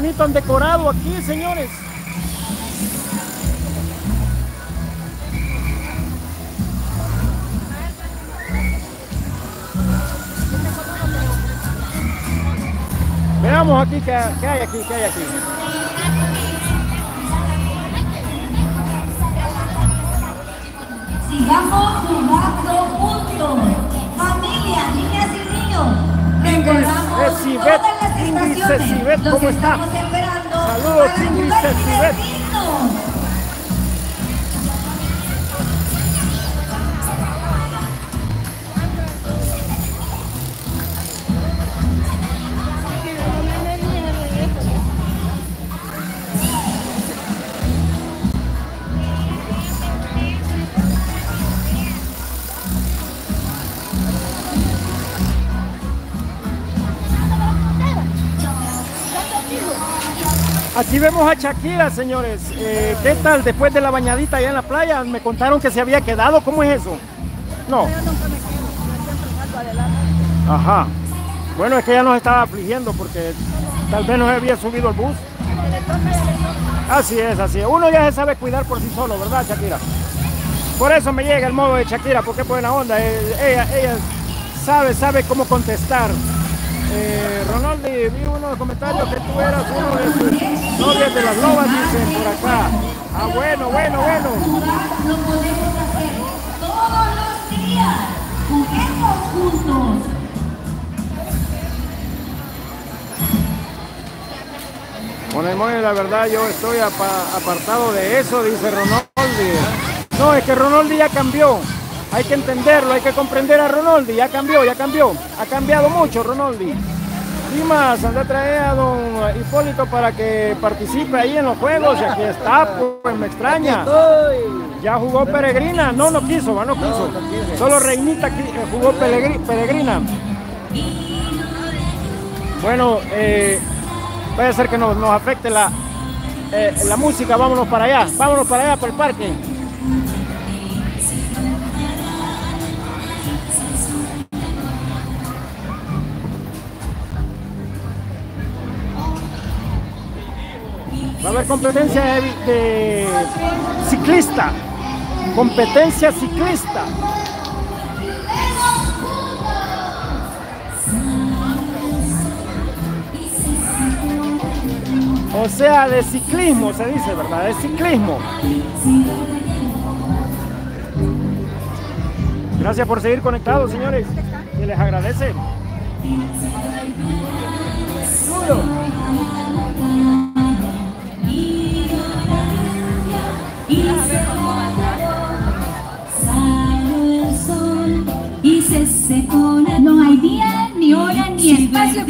bonito han decorado aquí, señores. Veamos aquí qué, qué hay aquí, qué hay aquí. Sigamos jugando juntos. Familia, niñas y niños. Recordamos Ingrid. Cecibet, ¿cómo está? Saludos, Ingrid Cecibet. Aquí vemos a Shakira, señores. Eh, ¿Qué tal después de la bañadita allá en la playa? Me contaron que se había quedado. ¿Cómo es eso? No. Ajá. Bueno, es que ella nos estaba afligiendo porque tal vez no había subido al bus. Así es, así es. Uno ya se sabe cuidar por sí solo, ¿verdad, Shakira? Por eso me llega el modo de Shakira, porque es buena onda. Eh, Ella, ella sabe, sabe cómo contestar. Eh, Ronaldo, vi uno de los comentarios que tú eras uno de sus novias de las lobas, dicen por acá. Ah, bueno, bueno, bueno. Lo podemos hacer todos los días. Juguemos juntos. Bueno, la verdad yo estoy apa- apartado de eso, dice Ronaldi. No, es que Ronaldi ya cambió. Hay que entenderlo, hay que comprender a Ronaldi. Ya cambió, ya cambió. Ha cambiado mucho Ronaldi. Y más, anda a traer a don Hipólito para que participe ahí en los juegos. Y aquí está, pues me extraña. Ya jugó Peregrina. No, no quiso, no quiso. Solo Reinita eh, jugó Peregrina. Bueno, eh, puede ser que nos, nos afecte la, eh, la música. Vámonos para allá, vámonos para allá, para el parque. Va a haber competencia de, ciclista. Competencia ciclista. O sea, de ciclismo se dice, ¿verdad? De ciclismo. Gracias por seguir conectados, señores. Se les agradece.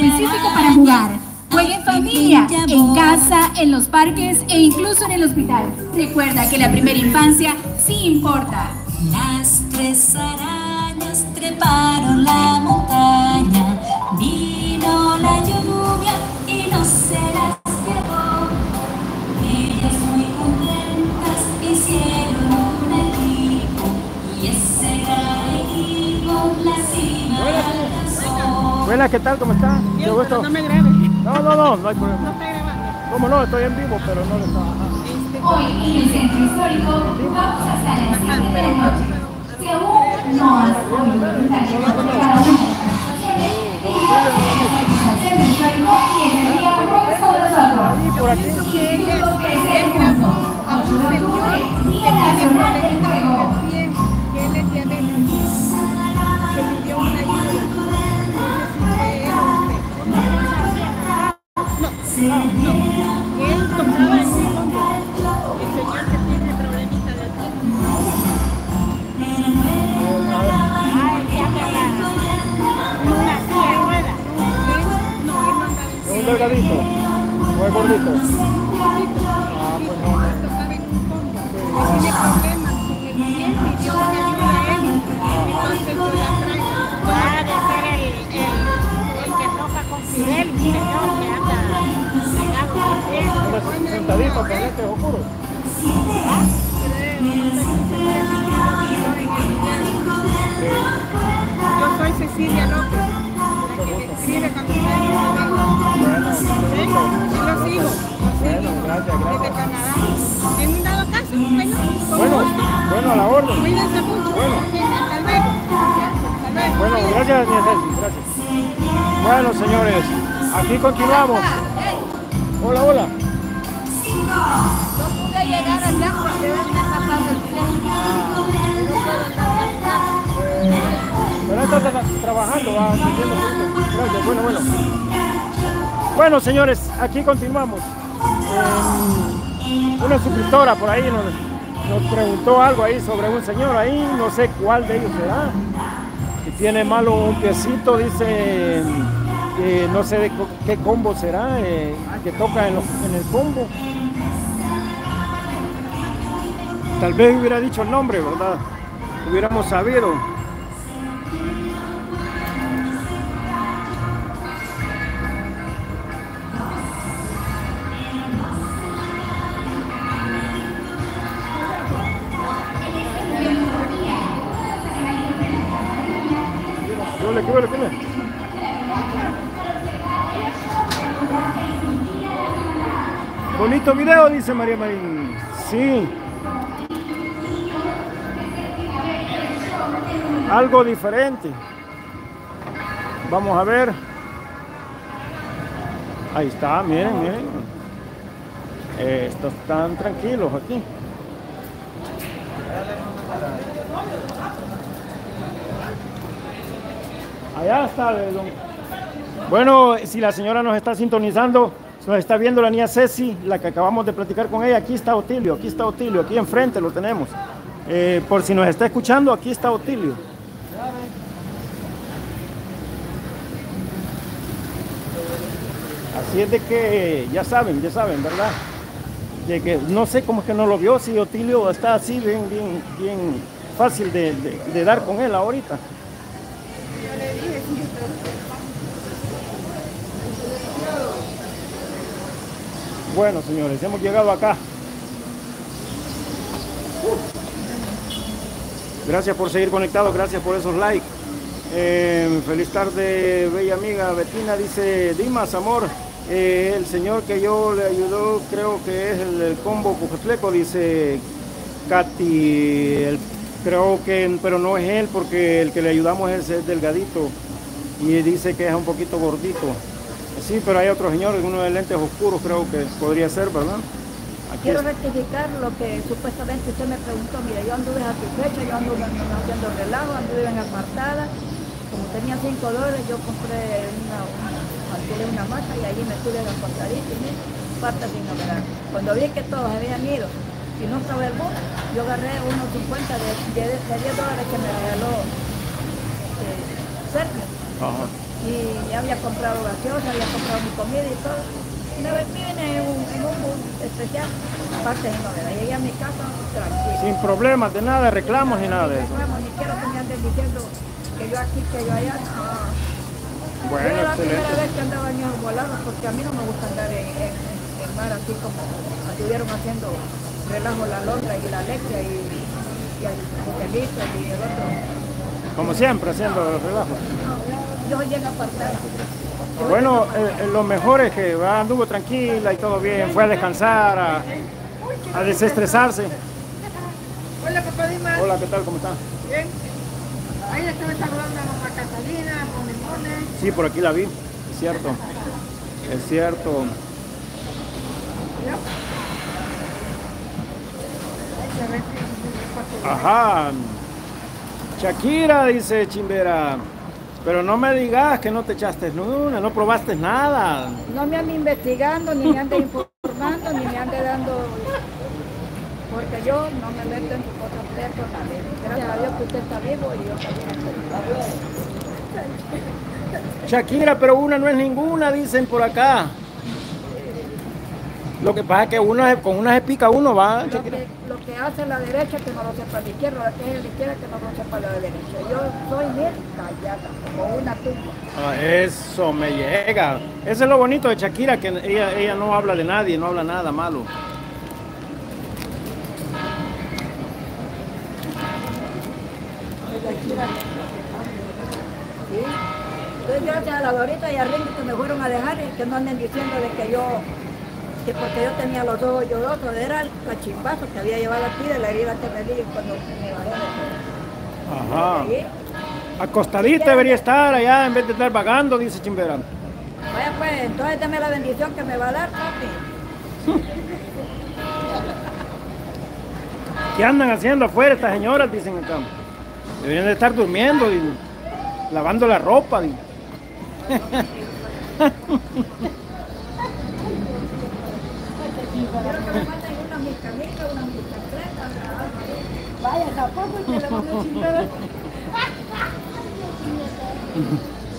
Específico para jugar. Juega en familia, en casa, en los parques e incluso en el hospital. Recuerda que la primera infancia sí importa. Las tres arañas treparon la montaña, Buenas, ¿qué tal? ¿Cómo está? Qué gusto. No me grabe, No, no, no, no hay problema. no está grabando. ¿Cómo no? Estoy en vivo, pero no lo está. Hoy en el centro histórico vamos hasta las 7 de la noche. Si aún no has oído de cada una y nosotros. Y por aquí. Y disfrutos crecer juntos. 8 de octubre, Día Nacional del Juego. Es No. Él tocaba en fondo. El señor que tiene problemita de de ruedas. Él- No, él no andaba en ¿Es silla un de delgadito? ¿O es gordito? ruedas. Ah, pues no. tocaba en. Él tiene problemas con el pie, pidió una ayuda a él. Entonces yo la traigo. Va a ser el que toca con Fidel, Sentadito con lentes oscuros. Yo soy Cecilia López. Bueno, sigo. bueno, gracias, bueno, Bueno, a la orden. Bueno. Bueno, señores, aquí continuamos. Hola, hola. No pude llegar porque el Pero está tra- trabajando. Gracias, bueno, bueno. Bueno, señores, aquí continuamos. Eh, una suscriptora por ahí nos, nos preguntó algo ahí sobre un señor ahí, no sé cuál de ellos será. Que tiene malo un piecito, dice, no sé de qué combo será, eh, que toca en el combo. Tal vez hubiera dicho el nombre, ¿verdad? Hubiéramos sabido. Video, dice María Marín. Sí. Algo diferente. Vamos a ver. Ahí está, miren, miren. Eh, estos están tranquilos aquí. Allá está. Bueno, si la señora nos está sintonizando, nos está viendo la niña Ceci, la que acabamos de platicar con ella, aquí está Otilio, aquí está Otilio, aquí enfrente lo tenemos. Eh, por si nos está escuchando, aquí está Otilio. Así es de que ya saben, ya saben, ¿verdad? De que no sé cómo es que no lo vio, si Otilio está así bien, bien, bien fácil de, dar con él ahorita. Bueno, señores, hemos llegado acá. Gracias por seguir conectados, gracias por esos likes. Eh, feliz tarde, bella amiga Betina, dice Dimas, amor. eh, el señor que yo le ayudó, creo que es el, el combo Cujefleco, dice Katy. creo que, pero no es él, porque el que le ayudamos es el delgadito. Y dice que es un poquito gordito. Sí, pero hay otro señor, uno de lentes oscuros, creo que podría ser, ¿verdad? Aquí Quiero rectificar lo que supuestamente usted me preguntó. Mire, yo anduve satisfecha, yo anduve haciendo relajo, anduve en apartada. Como tenía 5 dólares, yo compré una, alquilé una mata y allí me estuve acostadita y mire, parta sin novedad. Cuando vi que todos habían ido y no estaba el bus, yo agarré unos 50 de, de, de 10 dólares que me regaló eh, Sergio Ajá. Y había comprado gaseosa, había comprado mi comida y todo. Y me vine en un, en un bus especial, aparte de novedad. Llegué a mi casa tranquilo. Sin problemas de nada, reclamos ni nada de eso. Reclamo, ni quiero que me anden diciendo que yo aquí, que yo allá. No. Bueno, Era la primera vez que andaba en el volado porque a mí no me gusta andar en, en, en mar así como estuvieron haciendo relajo la Londra y la Alexia y, y el Joselito y el otro. Como siempre, haciendo los relajos. Yo llegué a apartar. Bueno, eh, lo mejor es que va, anduvo tranquila y todo bien, fue a descansar, a, a desestresarse. Hola, papá Dimas. Hola, ¿qué tal? ¿Cómo está? Bien. Ahí le estuve saludando a mamá Catalina, con limones. Sí, por aquí la vi, es cierto. Es cierto. Ajá. Shakira, dice Chimbera. Pero no me digas que no te echaste una, no probaste nada. No me ande investigando, ni me ande informando, ni me ande dando. Porque yo no me meto en cosas personales. Gracias a Dios que usted está vivo y yo también estoy. Shakira, pero una no es ninguna, dicen por acá. Lo que pasa es que uno con una se pica uno, va. Lo que, lo que hace la derecha que no lo sepa la izquierda, lo que es la izquierda que no lo sepa la derecha. Yo soy bien callada, como una tumba. Ah, eso me llega. Eso es lo bonito de Shakira, que ella, ella no habla de nadie, no habla nada malo. Entonces gracias a la Dorita y a Ringo que me fueron a dejar y que no anden diciendo de que yo, que porque yo tenía los ojos llorosos, era el cachimbazo que había llevado aquí de la herida que me di cuando me bajé de Ajá. Acostadita debería estar allá en vez de estar vagando, dice Chimbera. Vaya pues, entonces dame la bendición que me va a dar, papi. ¿Qué andan haciendo afuera estas señoras? Dicen acá. Deberían de estar durmiendo, y lavando la ropa. di. Quiero que me manden una mis camisas, una mis chancletas, una- Vaya, tampoco que le mando chingada.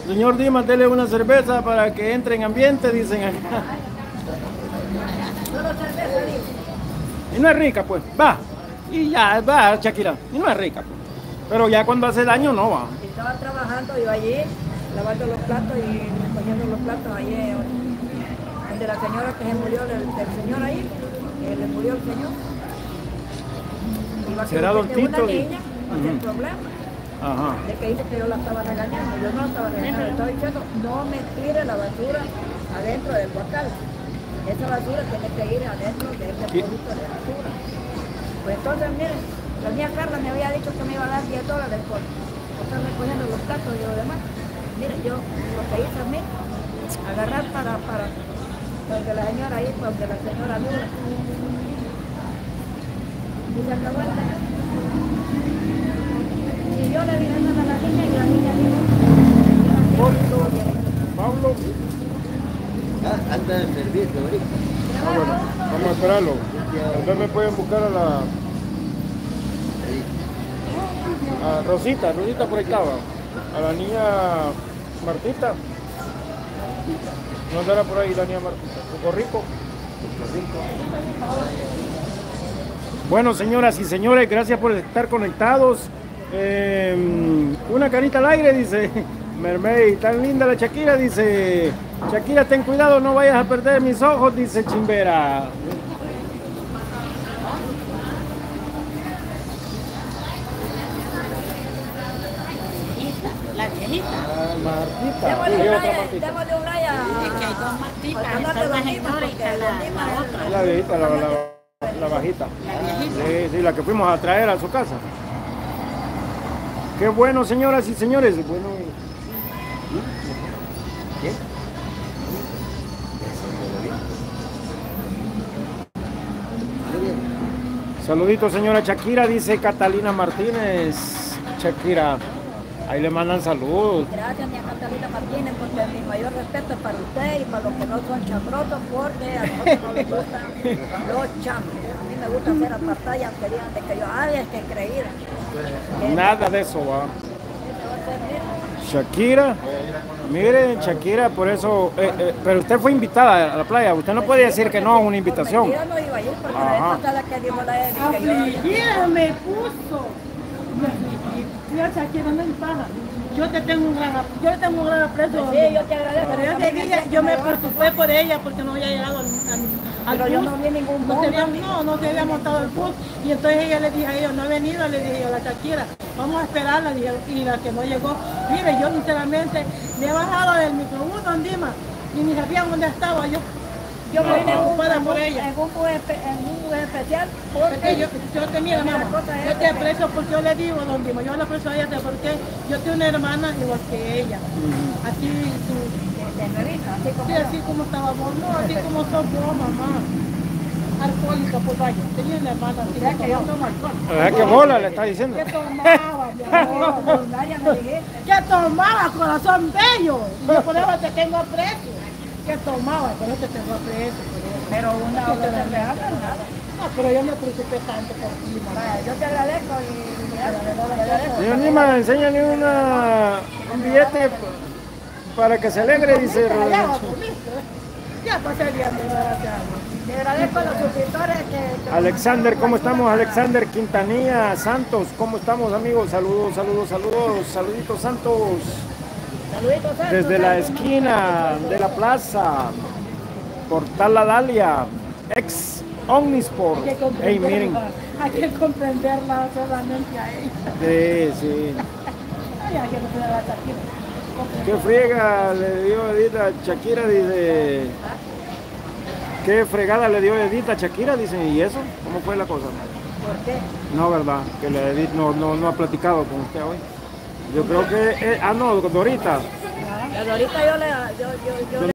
Señor Dimas, dele una cerveza para que entre en ambiente, dicen acá. Y no es rica, pues. Va. Y ya, va, Shakira. Y no es rica, pues. Pero ya cuando hace daño, no va. Estaba trabajando yo allí, lavando los platos y recogiendo los platos allí, eh, donde la señora que se murió, del, del señor ahí, que le murió el señor. Iba a ¿Será don Tito? Una niña, Ujú. el problema, Ajá. de que dice que yo la estaba regañando. Yo no la estaba regañando, le estaba diciendo, no me tire la basura adentro del guacal. Esa basura tiene que ir adentro de ese ¿Y? producto de basura. Pues entonces, miren, la mía Carla me había dicho que me iba a dar 10 dólares por estar recogiendo los platos y lo demás. Miren, yo lo que hice a mí, agarrar para, para donde la señora ahí, donde la señora Lula. Y se acabó el nada a la niña y la niña Pablo. Anda servicio ahorita. Ah, vamos a esperarlo. Tal me pueden buscar a la. A Rosita, Rosita por ahí estaba. A la niña Martita. No andará por ahí la niña Martita. Poco rico. Bueno, señoras y señores, gracias por estar conectados. Eh, una carita al aire, dice Mermaid. Tan linda la Shakira, dice Shakira, ten cuidado, no vayas a perder mis ojos, dice Chimbera. La viejita. Ah, Martita. démosle Sí, un otra like, Martita. démosle un like a... Es que hay dos Martitas. Está una señora y está la, otra. Viejita, la, la- la bajita. La viejita. Sí, sí, la que fuimos a traer a su casa. Qué bueno, señoras y señores. Bueno, ¿Qué? Saludito, señora Shakira, dice Catalina Martínez. Shakira, ahí le mandan saludos. Gracias, doña Catalina Martínez, porque mi mayor respeto es para usted y para los que no son chambrosos, porque a nosotros no nos gustan los chambros. A mí me gusta hacer apartadas que digan de que yo, ay, es que creída. Nada de eso va. Shakira, mire, Shakira, por eso. eh, eh, pero usted fue invitada a la playa. Usted no puede decir que no a una invitación. Yo no iba a ir porque la Ajá. que la. Afligida me puso. Yo, Shakira, no paga. Yo te tengo un gran, yo tengo un gran aprecio. Sí, yo te agradezco. Pero yo yo me preocupé por ella porque no había llegado al, Pero yo bus. no vi ningún no, había, bomba. no, no se había montado el bus. Y entonces ella le dije a ellos, no ha venido, le dije yo la Shakira, vamos a esperarla. Dije, y la que no llegó, mire, yo sinceramente me he bajado del microbús, don Dima, y ni sabía dónde estaba yo. Yo me vine en un, Preocupada en por un- ella. en un en un especial Porque porque yo, yo te miro, Mira, mamá, yo te que- aprecio porque yo le digo, don Dimo, yo la aprecio a ella porque yo tengo una hermana igual que ella. Así, como sí, así como estaba vos, no, así como sos vos, mamá. Alcohólica, pues vaya, tenía una hermana así, que yo que tomo alcohol. ¿Verdad que bola le está diciendo? ¿Qué tomaba, mi amor? Me dijiste. ¿Qué tomaba, corazón bello? Y yo por eso te tengo aprecio. ¿Qué tomaba? Por eso te eso. Pero una otra cerveza, nada. No, pero yo me preocupé tanto por ti, mamá. Yo te agradezco y te agradezco. Señor Nima, enséñale una, un billete para que se alegre, dice. Te agradezco a los suscriptores que... que- Alexander, ¿cómo estamos? Alexander Quintanilla Santos, ¿cómo estamos amigos? Saludos, saludos, saludos, saluditos Santos desde la esquina de la plaza, Portal La Dalia, ex Omnisport. Hey, miren. Hay que comprenderla solamente a ella. Sí, sí. Hay que comprender a Qué friega le dio Edita Shakira, dice. Qué fregada le dio Edita Shakira, dice. ¿Y eso? ¿Cómo fue la cosa? ¿Por qué? No, ¿verdad? Que la Edith no, no, no ha platicado con usted hoy. Yo creo que... Eh, ah, no, Dorita. La Dorita yo le... Yo, yo, yo